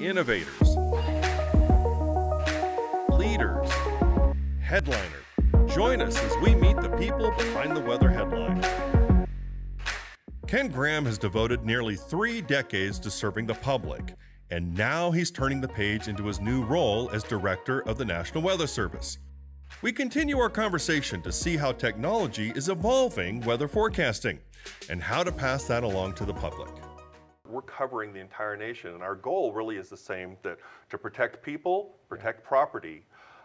innovators, leaders, headliners. Join us as we meet the people behind the weather headline. Ken Graham has devoted nearly three decades to serving the public, and now he's turning the page into his new role as Director of the National Weather Service. We continue our conversation to see how technology is evolving weather forecasting and how to pass that along to the public. We're covering the entire nation, and our goal really is the same that to protect people, protect property,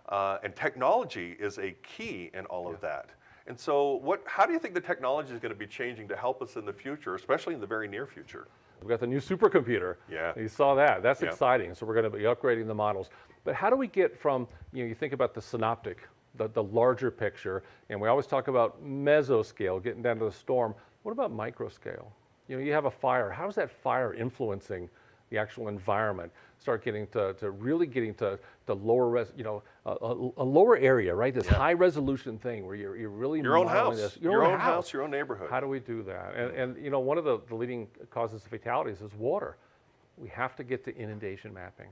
uh, and technology is a key in all of that. And so, what, how do you think the technology is going to be changing to help us in the future, especially in the very near future? We've got the new supercomputer. Yeah. You saw that. That's Yeah. exciting. So we're going to be upgrading the models. But how do we get from, you know, you think about the synoptic, the, the larger picture, and we always talk about mesoscale, getting down to the storm. What about microscale? You know, you have a fire. How is that fire influencing the actual environment? Start getting to, to really getting to, to lower, res, you know, a, a, a lower area, right? This high resolution thing where you're, you're really Your own house, this. your, own house, your own neighborhood. How do we do that? And, and you know, one of the, the leading causes of fatalities is water. We have to get to inundation mapping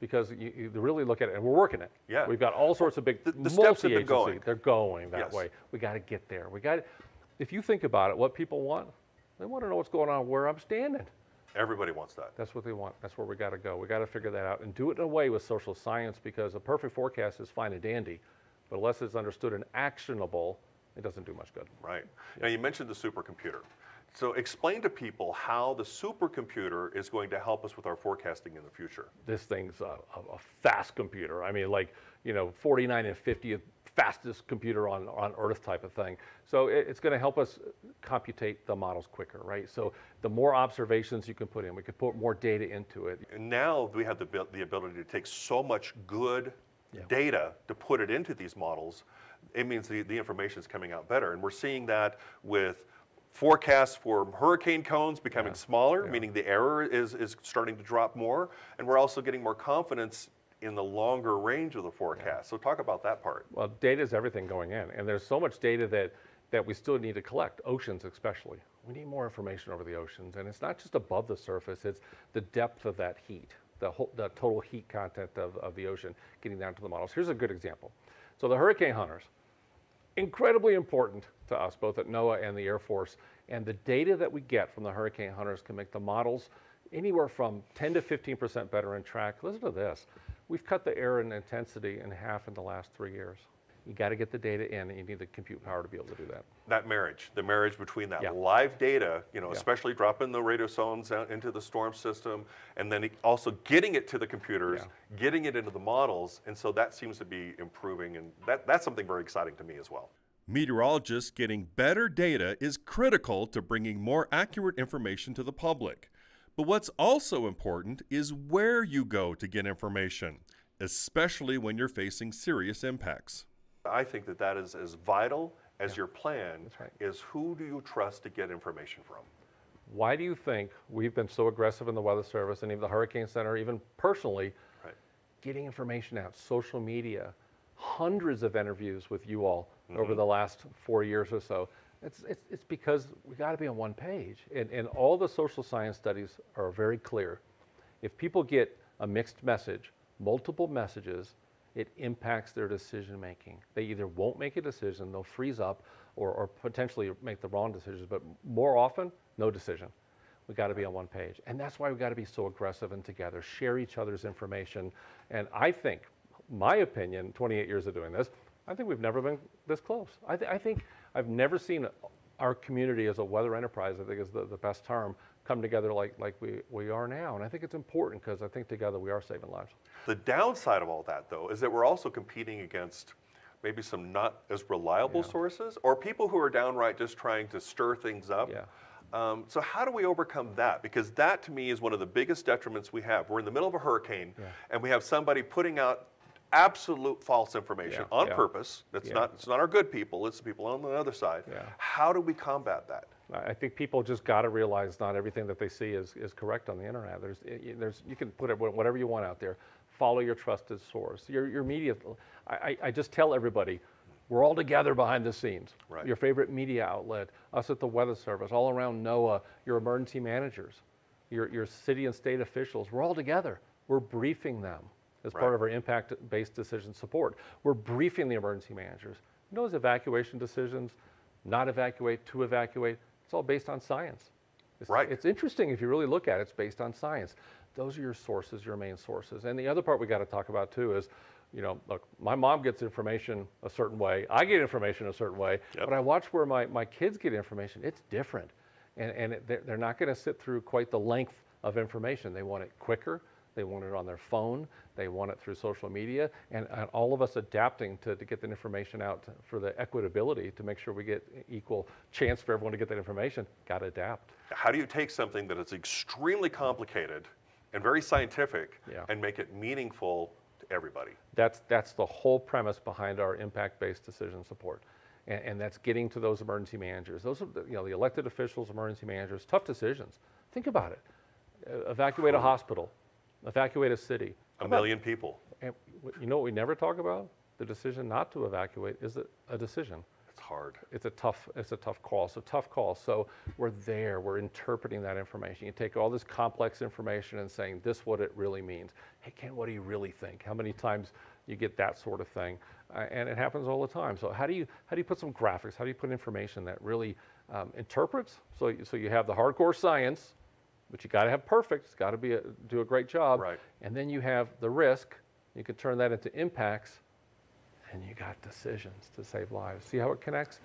because you, you really look at it, and we're working it. Yeah. We've got all sorts of big The- the steps have been going. They're going that Yes. way. We got to get there. We got. If you think about it, what people want, they want to know what's going on where I'm standing. Everybody wants that. That's what they want. That's where we got to go. We got to figure that out and do it in a way with social science because a perfect forecast is fine and dandy, but unless it's understood and actionable, it doesn't do much good. Right. Now, you mentioned the supercomputer. So, explain to people how the supercomputer is going to help us with our forecasting in the future. this thing's a, a, a fast computer. I mean, like, you know, 49 and 50th fastest computer on, on Earth type of thing. So it, it's going to help us computate the models quicker, right? So the more observations you can put in, we can put more data into it. And now we have the, the ability to take so much good Yeah. data to put it into these models. It means the, the information is coming out better. And we're seeing that with forecasts for hurricane cones becoming smaller, meaning the error is, is starting to drop more. And we're also getting more confidence in the longer range of the forecast. So, talk about that part. Well, data is everything going in, and there's so much data that, that we still need to collect, oceans especially. We need more information over the oceans, and it's not just above the surface, it's the depth of that heat, the, whole, the total heat content of, of the ocean getting down to the models. Here's a good example. So the hurricane hunters, incredibly important to us, both at NOAA and the Air Force. And the data that we get from the hurricane hunters can make the models anywhere from 10 to 15% better in track. Listen to this. We've cut the error and intensity in half in the last three years. You got to get the data in, and you need the compute power to be able to do that. That marriage, the marriage between that Yeah. live data, you know, Yeah. especially dropping the radiosondes out into the storm system, and then also getting it to the computers, Yeah. getting it into the models, and so that seems to be improving, and that, that's something very exciting to me as well. Meteorologists getting better data is critical to bringing more accurate information to the public. But what's also important is where you go to get information, especially when you're facing serious impacts. I think that that is as vital as your plan That's right. is who do you trust to get information from? Why do you think we've been so aggressive in the Weather Service and even the Hurricane Center, even personally, Right. getting information out, social media, hundreds of interviews with you all mm-hmm. over the last four years or so. It's, it's, it's because we got to be on one page. And, and all the social science studies are very clear. If people get a mixed message, multiple messages, it impacts their decision making. They either won't make a decision, they'll freeze up, or, or potentially make the wrong decisions, but more often, no decision. We got to be on one page. And that's why we got to be so aggressive and together, share each other's information. And I think, my opinion, 28 years of doing this, I think we've never been this close. I, th- I think I've never seen our community as a weather enterprise, I think is the, the best term, come together like, like we, we are now. And I think it's important because I think together we are saving lives. The downside of all that, though, is that we're also competing against maybe some not as reliable sources or people who are downright just trying to stir things up. Yeah. Um, so, how do we overcome that? Because that to me is one of the biggest detriments we have. We're in the middle of a hurricane and we have somebody putting out absolute false information Yeah, on yeah. purpose. That's Yeah. not, it's not our good people, it's the people on the other side. How do we combat that? I think people just got to realize not everything that they see is, is correct on the internet. There's, there's, you can put it whatever you want out there. Follow your trusted source. Your, your media, I, I- I just tell everybody, we're all together behind the scenes. Right. Your favorite media outlet, us at the Weather Service, all around NOAA, your emergency managers, your, your city and state officials, we're all together. We're briefing them as Right. part of our impact-based decision support. We're briefing the emergency managers. Those evacuation decisions, not evacuate, to evacuate, it's all based on science. It's, Right. It's interesting if you really look at it, it's based on science. Those are your sources, your main sources. And the other part we got to talk about too is, you know, look, my mom gets information a certain way, I get information a certain way, Yep. but I watch where my, my kids get information, it's different. And, and it, they're, they're not going to sit through quite the length of information. They want it quicker, they want it on their phone, they want it through social media, and, and all of us adapting to, to get that information out for the equitability to make sure we get equal chance for everyone to get that information, got to adapt. How do you take something that is extremely complicated and very scientific Yeah. and make it meaningful to everybody? That's, that's the whole premise behind our impact-based decision support. And, and that's getting to those emergency managers. Those are, the, you know, the elected officials, emergency managers, tough decisions. Think about it. Uh, evacuate a hospital, evacuate a city. A million people. And you know what we never talk about? The decision not to evacuate is a, a decision. It's hard. It's a tough, it's a tough call. So tough call. So we're there. We're interpreting that information. You take all this complex information and saying this what it really means. Hey Ken, what do you really think? How many times you get that sort of thing? Uh, and it happens all the time. So how do you how do you put some graphics? How do you put information that really um, interprets? So so you have the hardcore science, but you got to have perfect. It's got to be a, do a great job. Right. And then you have the risk. You can turn that into impacts, and you got decisions to save lives. See how it connects?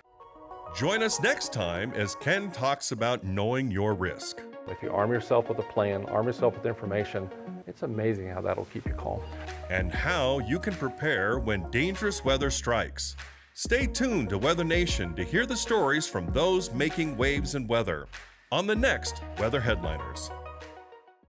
Join us next time as Ken talks about knowing your risk. If you arm yourself with a plan, arm yourself with information, it's amazing how that'll keep you calm. and how you can prepare when dangerous weather strikes. Stay tuned to Weather Nation to hear the stories from those making waves in weather on the next Weather Headliners.